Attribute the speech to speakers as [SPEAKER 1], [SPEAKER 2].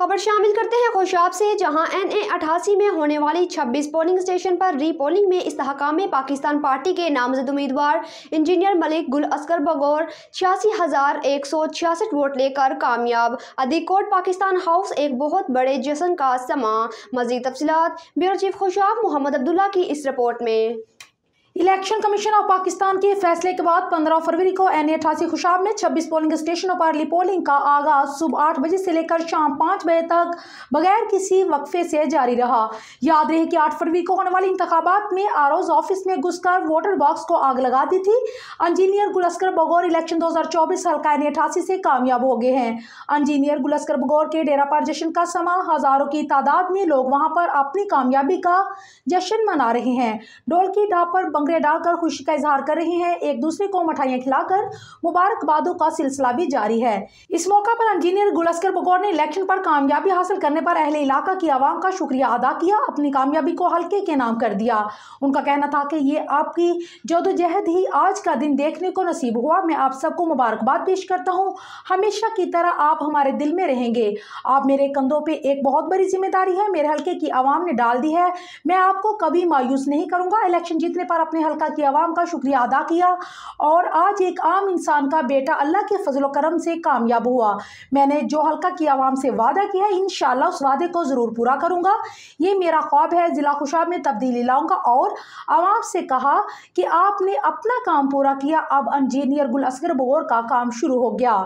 [SPEAKER 1] खबर शामिल करते हैं खुशाब से, जहाँ एन ए अठासी में होने वाली 26 पोलिंग स्टेशन पर री पोलिंग में इस्तेकाम पाकिस्तान पार्टी के नामजद उम्मीदवार इंजीनियर मलिक गुल असकर बगौर छियासी हज़ार एक सौ छियासठ वोट लेकर कामयाब। अधिकोट पाकिस्तान हाउस एक बहुत बड़े जश्न का समा। मजीद तफसीत ब्यूरो चीफ खुशाब मोहम्मद अब्दुल्ला की इस रिपोर्ट में।
[SPEAKER 2] इलेक्शन कमीशन ऑफ़ पाकिस्तान के फैसले के बाद 15 फरवरी को एन अठासी खुशाब में 26 पोलिंग स्टेशनों पर पोलिंग का आगाज़ सुबह आठ बजे से लेकर शाम पाँच बजे तक बगैर किसी वक्फे से जारी रहा। याद रहे कि 8 फरवरी को होने वाली इंतबात में आर ऑफ़िस में घुसकर वोटर बॉक्स को आग लगा दी थी। इंजीनियर गुलस्कर बगौर इलेक्शन दो हज़ार चौबीस हल्का एन अठासी से कामयाब हो गए हैं। इंजीनियर गुलस्कर बगौर के डेरा पर जश्न का समा हज़ारों की तादाद में लोग वहाँ पर अपनी कामयाबी का जश्न मना रहे हैं। डोल की ढाप पर भंगड़े डालकर खुशी का इजहार कर रहे हैं। एक दूसरे को मिठाइयाँ खिलाकर मुबारकबादों का सिलसिला भी जारी है। इस मौका पर इंजीनियर गुलस्कर बगौर ने इलेक्शन पर कामयाबी हासिल करने पर अहले इलाका की आवाम का शुक्रिया अदा किया, अपनी कामयाबी को हल्के के नाम कर दिया। उनका कहना था कि ये आपकी जदोजहद ही आज का दिन देखने को नसीब हुआ। मैं आप सबको मुबारकबाद पेश करता हूँ। हमेशा की तरह आप हमारे दिल में रहेंगे। आप मेरे कंधों पर एक बहुत बड़ी ज़िम्मेदारी है। मेरे हल्के की आवाम ने डाल दी है। मैं आपको कभी मायूस नहीं करूँगा। इलेक्शन जीतने पर अपने अपने हल्का की आवाम का शुक्रिया अदा किया और आज एक आम इंसान का बेटा अल्लाह के फजल करम से कामयाब हुआ। मैंने जो हल्का की आवाम से वादा किया इन उस वादे को ज़रूर पूरा करूँगा। ये मेरा ख्वाब है, ज़िला खुशाब में तब्दीली लाऊँगा और आवाम से कहा कि आपने अपना काम पूरा किया। अब इंजीनियर गुल असगर बोर का काम शुरू हो गया।